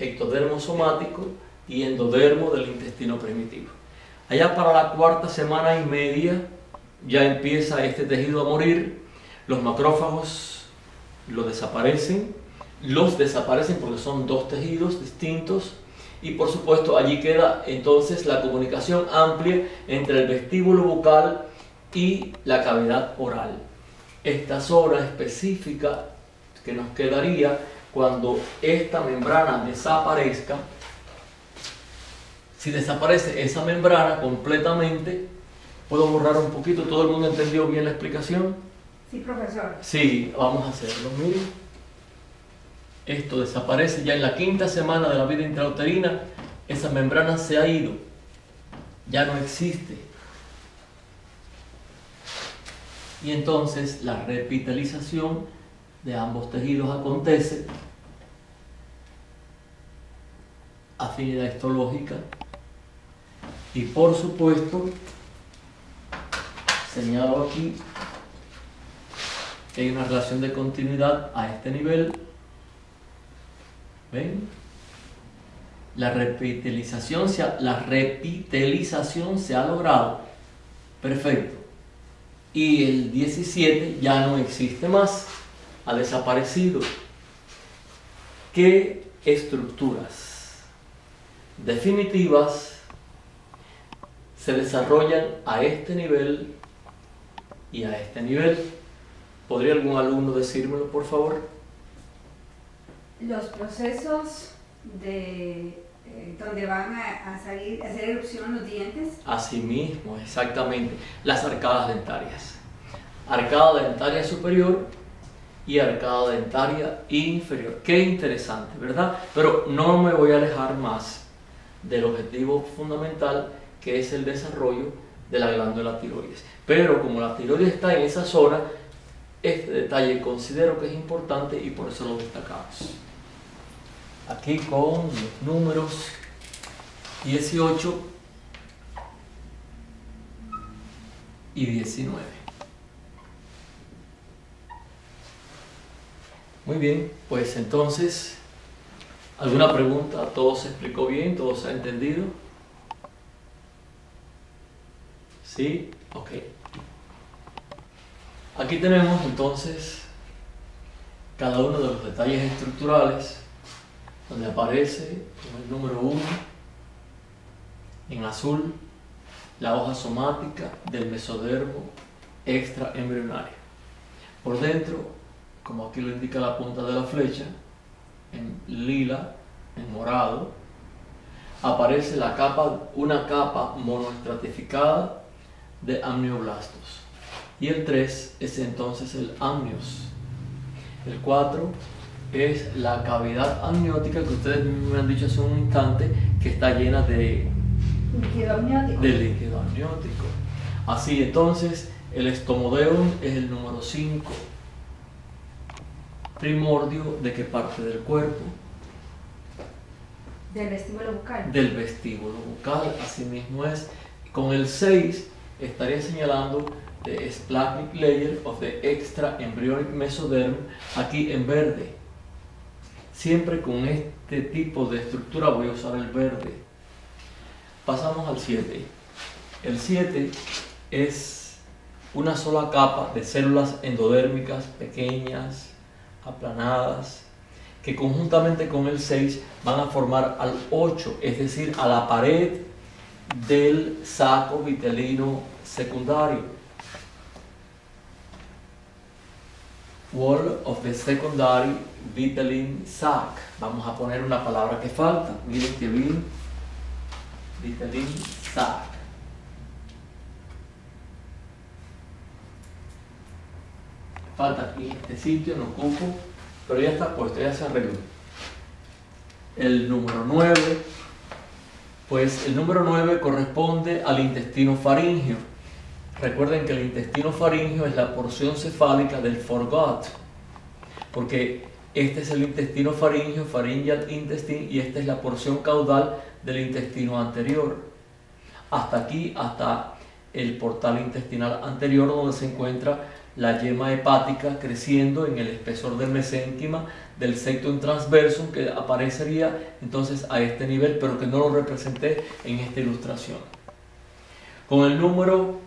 ectodermo somático y endodermo del intestino primitivo. Allá para la cuarta semana y media ya empieza este tejido a morir, los macrófagos lo desaparecen, los desaparecen porque son dos tejidos distintos y por supuesto allí queda entonces la comunicación amplia entre el vestíbulo bucal y la cavidad oral. Esta zona específica que nos quedaría cuando esta membrana desaparezca, si desaparece esa membrana completamente, ¿puedo borrar un poquito? ¿Todo el mundo entendió bien la explicación? Sí, profesor. Sí, vamos a hacerlo. Miren, esto desaparece ya en la quinta semana de la vida intrauterina, esa membrana se ha ido, ya no existe. Y entonces la repitalización de ambos tejidos acontece, afinidad histológica, y por supuesto, señalo aquí que hay una relación de continuidad a este nivel. ¿Ven? La repitalización se la repitalización se ha logrado. Perfecto. Y el 17 ya no existe más. Ha desaparecido. ¿Qué estructuras definitivas se desarrollan a este nivel y a este nivel. ¿Podría algún alumno decírmelo, por favor? Los procesos de eh, donde van a, salir, a hacer erupción los dientes. Así mismo, exactamente. Las arcadas dentarias. Arcada dentaria superior y arcada dentaria inferior. Qué interesante, ¿verdad? Pero no me voy a alejar más del objetivo fundamental que es el desarrollo de la glándula tiroides. Pero como la tiroides está en esa zona, este detalle considero que es importante y por eso lo destacamos. Aquí con los números 18 y 19. Muy bien, pues entonces, ¿alguna pregunta? ¿Todo se explicó bien? ¿Todo se ha entendido? ¿Sí? Ok. Aquí tenemos entonces cada uno de los detalles estructurales donde aparece el número 1 en azul la hoja somática del mesodermo extraembrionario. Por dentro, como aquí lo indica la punta de la flecha, en lila, en morado, aparece la capa, una capa monoestratificada de amnioblastos. Y el 3 es entonces el amnios. El 4 es la cavidad amniótica que ustedes me han dicho hace un instante que está llena de líquido amniótico. De líquido amniótico. Así entonces el estomodeum es el número 5. Primordio de qué parte del cuerpo? Del vestíbulo bucal. Del vestíbulo bucal, así mismo es. Con el 6 estaría señalando the splastic layer of the extra embryonic mesoderm aquí en verde. Siempre con este tipo de estructura voy a usar el verde. Pasamos al 7. El 7 es una sola capa de células endodérmicas pequeñas, aplanadas, que conjuntamente con el 6 van a formar al 8, es decir, a la pared del saco vitelino secundario. Wall of the secondary vitelline sac. Vamos a poner una palabra que falta. Miren que bien. Vitelline sac. Falta aquí este sitio, no ocupo, pero ya está puesto, ya se arregló. El número 9 pues el número 9 corresponde al intestino faringio. Recuerden que el intestino faringio es la porción cefálica del foregut, porque este es el intestino faringio, pharyngeal intestine, y esta es la porción caudal del intestino anterior. Hasta aquí, hasta el portal intestinal anterior, donde se encuentra la yema hepática creciendo en el espesor del mesénquima del septum transversum que aparecería entonces a este nivel, pero que no lo representé en esta ilustración. Con el número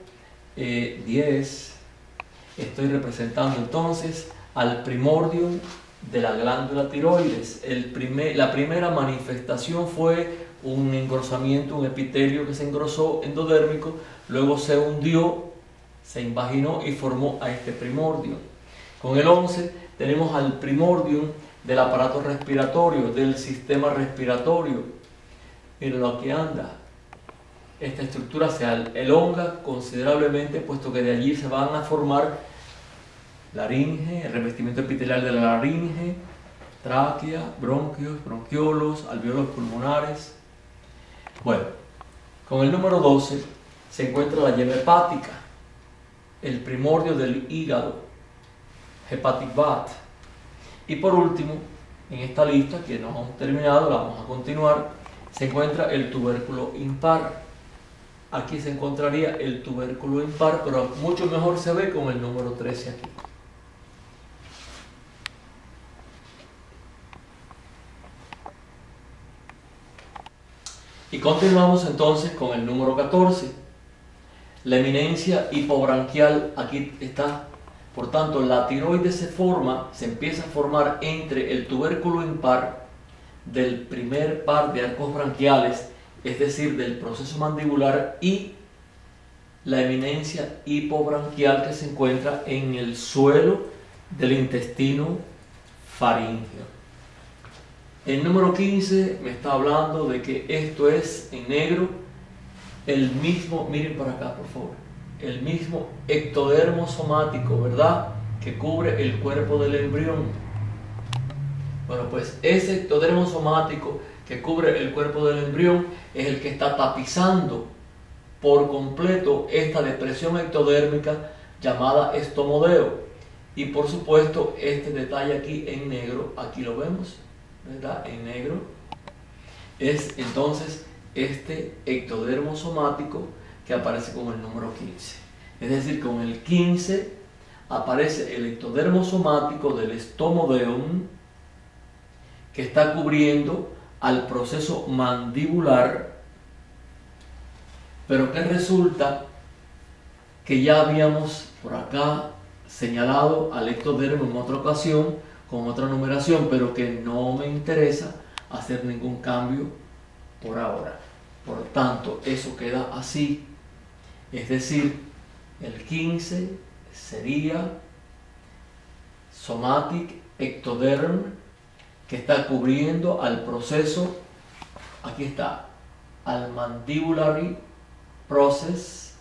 10 eh, estoy representando entonces al primordium de la glándula tiroides. El primer, la primera manifestación fue un engrosamiento, un epitelio que se engrosó endodérmico, luego se hundió, se invaginó y formó a este primordium. Con el 11 tenemos al primordium del aparato respiratorio, del sistema respiratorio. Miren lo que anda. Esta estructura se elonga considerablemente, puesto que de allí se van a formar laringe, el revestimiento epitelial de la laringe, tráquea, bronquios, bronquiolos, alveolos pulmonares. Bueno, con el número 12 se encuentra la yema hepática, el primordio del hígado, hepatic bat. Y por último, en esta lista que no hemos terminado, la vamos a continuar, se encuentra el tubérculo impar. Aquí se encontraría el tubérculo impar, pero mucho mejor se ve con el número 13 aquí. Y continuamos entonces con el número 14. La eminencia hipobranquial, aquí está. Por tanto, la tiroides se forma, se empieza a formar entre el tubérculo impar del primer par de arcos branquiales, es decir, del proceso mandibular y la eminencia hipobranquial que se encuentra en el suelo del intestino faríngeo. El número 15 me está hablando de que esto es en negro el mismo, miren para acá por favor, el mismo ectodermo somático, ¿verdad? Que cubre el cuerpo del embrión. Bueno, pues ese ectodermo somático que cubre el cuerpo del embrión es el que está tapizando por completo esta depresión ectodérmica llamada estomodeo. Y por supuesto, este detalle aquí en negro, aquí lo vemos, ¿verdad? En negro, es entonces este ectodermo somático que aparece con el número 15. Es decir, con el 15 aparece el ectodermo somático del estomodeum que está cubriendo al proceso mandibular, pero que resulta que ya habíamos por acá señalado al ectodermo en otra ocasión con otra numeración, pero que no me interesa hacer ningún cambio por ahora. Por tanto, eso queda así. Es decir, el 15 sería somatic ectoderm que está cubriendo al proceso, aquí está, al mandibulary process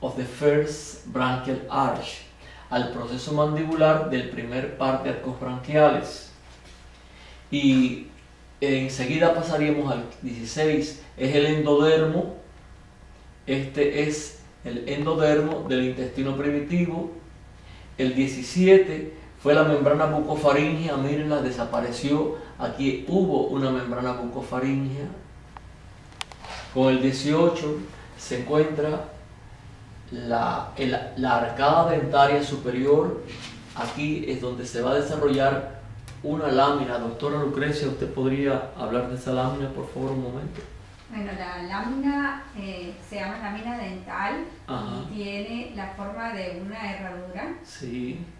of the first branchial arch al proceso mandibular del primer par de arcos branquiales. Y enseguida pasaríamos al 16, es el endodermo, este es el endodermo del intestino primitivo. El 17 fue la membrana bucofaringea, mírenla, desapareció. Aquí hubo una membrana bucofaringea. Con el 18 se encuentra la, la arcada dentaria superior, aquí es donde se va a desarrollar una lámina. Doctora Lucrecia, ¿usted podría hablar de esa lámina, por favor, un momento? Bueno, la lámina eh, se llama lámina dental y tiene la forma de una herradura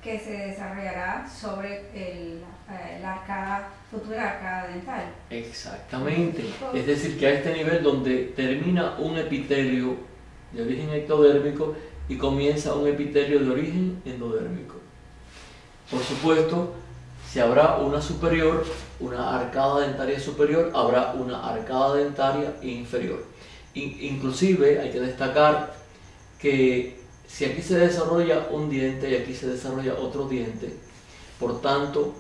que se desarrollará sobre el, eh, la arcada, futura arcada dental. Exactamente. Es decir, que a este nivel donde termina un epitelio de origen ectodérmico y comienza un epitelio de origen endodérmico. Por supuesto, si habrá una superior, una arcada dentaria superior, habrá una arcada dentaria inferior. inclusive hay que destacar que si aquí se desarrolla un diente y aquí se desarrolla otro diente, por tanto,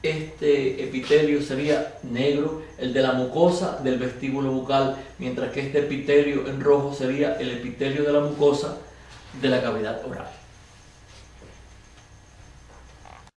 este epitelio sería negro, el de la mucosa del vestíbulo bucal, mientras que este epitelio en rojo sería el epitelio de la mucosa de la cavidad oral.